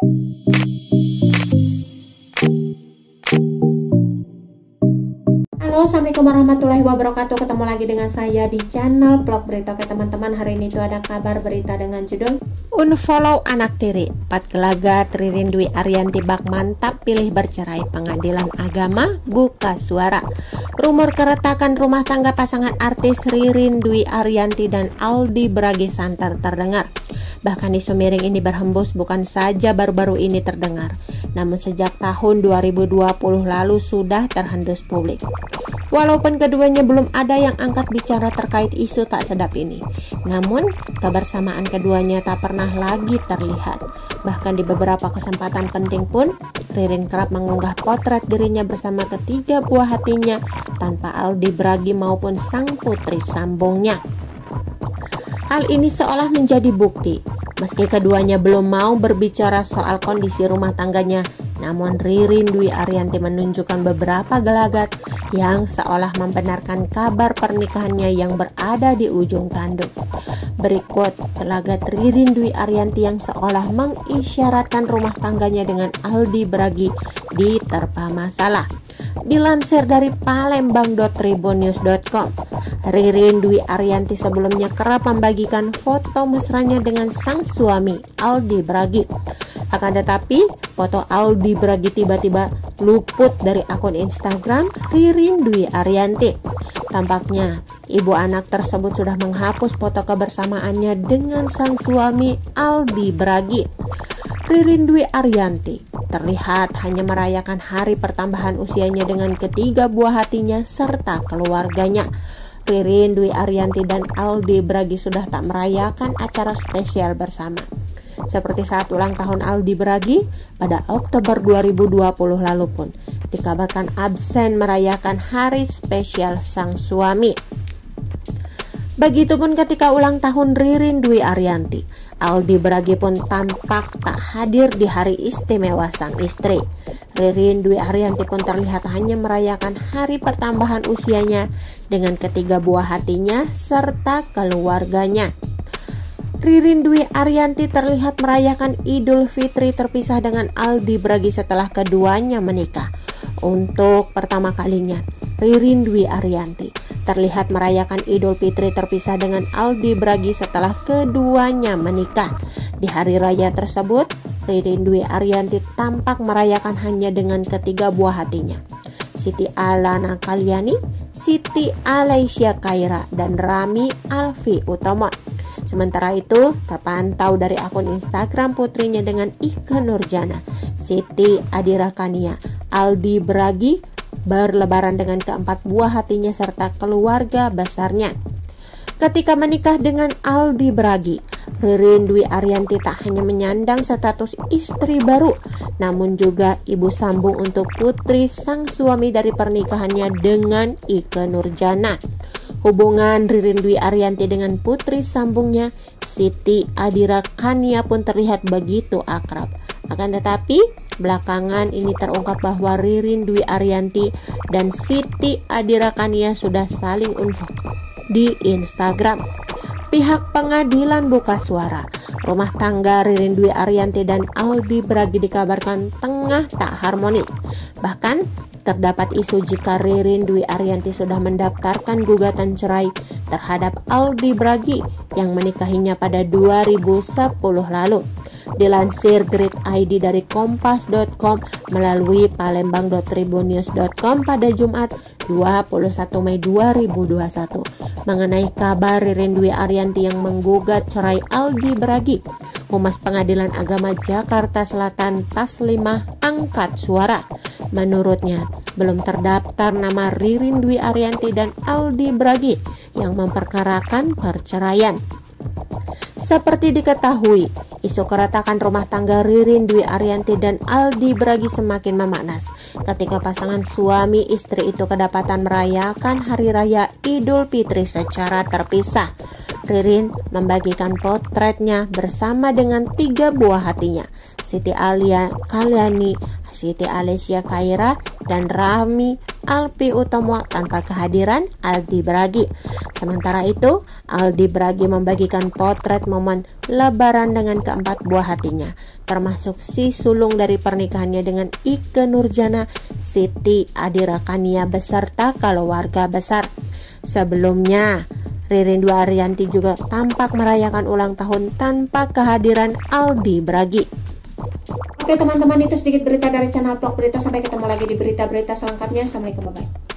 Halo, Assalamualaikum warahmatullahi wabarakatuh. Ketemu lagi dengan saya di channel vlog berita. Oke teman-teman, hari ini itu ada kabar berita dengan judul Unfollow anak tiri. Empat gelagat Ririn Dwi Arianti bak mantap pilih bercerai. Pengadilan agama buka suara. Rumor keretakan rumah tangga pasangan artis Ririn Dwi Arianti dan Aldi Bragi Santar terdengar Bahkan isu miring ini berhembus bukan saja baru-baru ini terdengar namun sejak tahun 2020 lalu sudah terhendus publik. Walaupun keduanya belum ada yang angkat bicara terkait isu tak sedap ini, namun kebersamaan keduanya tak pernah lagi terlihat. Bahkan di beberapa kesempatan penting pun, Ririn kerap mengunggah potret dirinya bersama ketiga buah hatinya tanpa Aldi Bragi maupun sang putri sambungnya. Hal ini seolah menjadi bukti Meski keduanya belum mau berbicara soal kondisi rumah tangganya, namun Ririn Dwi Arianti menunjukkan beberapa gelagat yang seolah membenarkan kabar pernikahannya yang berada di ujung tanduk. Berikut gelagat Ririn Dwi Arianti yang seolah mengisyaratkan rumah tangganya dengan Aldi Bragi diterpa masalah. Dilansir dari palembang.tribunnews.com, Ririn Dwi Arianti sebelumnya kerap membagikan foto mesranya dengan sang suami Aldi Bragi. Akan tetapi, foto Aldi Bragi tiba-tiba luput dari akun Instagram Ririn Dwi Arianti. Tampaknya, ibu anak tersebut sudah menghapus foto kebersamaannya dengan sang suami Aldi Bragi. Ririn Dwi Arianti terlihat hanya merayakan hari pertambahan usianya dengan ketiga buah hatinya serta keluarganya. Ririn Dwi Arianti dan Aldi Bragi sudah tak merayakan acara spesial bersama. Seperti saat ulang tahun Aldi Bragi pada Oktober 2020 lalu pun dikabarkan absen merayakan hari spesial sang suami. Begitupun ketika ulang tahun Ririn Dwi Arianti, Aldi Bragi pun tampak tak hadir di hari istimewa sang istri. Ririn Dwi Arianti pun terlihat hanya merayakan hari pertambahan usianya dengan ketiga buah hatinya serta keluarganya. Ririn Dwi Arianti terlihat merayakan Idul Fitri terpisah dengan Aldi Bragi setelah keduanya menikah. Untuk pertama kalinya, Ririn Dwi Arianti terlihat merayakan Idul Fitri terpisah dengan Aldi Bragi setelah keduanya menikah. Di hari raya tersebut, Ririn Dwi Arianti tampak merayakan hanya dengan ketiga buah hatinya. Siti Alana Kalyani, Siti Alaisyah Kaira, dan Rami Alfi Utomo. Sementara itu, terpantau dari akun Instagram putrinya dengan Ika Nurjana, Siti Adirakania, Aldi Bragi, berlebaran dengan keempat buah hatinya serta keluarga besarnya. Ketika menikah dengan Aldi Bragi, Ririn Dwi Arianti tak hanya menyandang status istri baru, namun juga ibu sambung untuk putri sang suami dari pernikahannya dengan Ike Nurjana. Hubungan Ririn Dwi Arianti dengan putri sambungnya Siti Adira Kania pun terlihat begitu akrab. Akan tetapi, Belakangan ini terungkap bahwa Ririn Dwi Arianti dan Siti Adirakania sudah saling unfollow di Instagram. Pihak pengadilan buka suara. Rumah tangga Ririn Dwi Arianti dan Aldi Bragi dikabarkan tengah tak harmonis. Bahkan terdapat isu jika Ririn Dwi Arianti sudah mendaftarkan gugatan cerai terhadap Aldi Bragi yang menikahinya pada 2010 lalu. Dilansir Grid ID dari kompas.com melalui palembang.tribunnews.com pada Jumat 21 Mei 2021 mengenai kabar Ririn Dwi Arianti yang menggugat cerai Aldi Bragi. Humas Pengadilan Agama Jakarta Selatan Taslimah angkat suara. Menurutnya, belum terdaftar nama Ririn Dwi Arianti dan Aldi Bragi yang memperkarakan perceraian. Seperti diketahui, isu keretakan rumah tangga Ririn Dwi Arianti dan Aldi Bragi semakin memanas ketika pasangan suami istri itu kedapatan merayakan hari raya Idul Fitri secara terpisah. Ririn membagikan potretnya bersama dengan tiga buah hatinya, Siti Alia Kalyani, Siti Alicia Kaira, dan Rami Alpi Utomo tanpa kehadiran Aldi Bragi. Sementara itu, Aldi Bragi membagikan potret momen lebaran dengan keempat buah hatinya, termasuk si sulung dari pernikahannya dengan Ike Nurjana, Siti Adirakania beserta keluarga besar. Sebelumnya, Ririn Dwi Ariyanti juga tampak merayakan ulang tahun tanpa kehadiran Aldi Bragi. Oke teman-teman itu sedikit berita dari channel Vlog Berita. Sampai ketemu lagi di berita-berita selengkapnya. Assalamualaikum warahmatullahi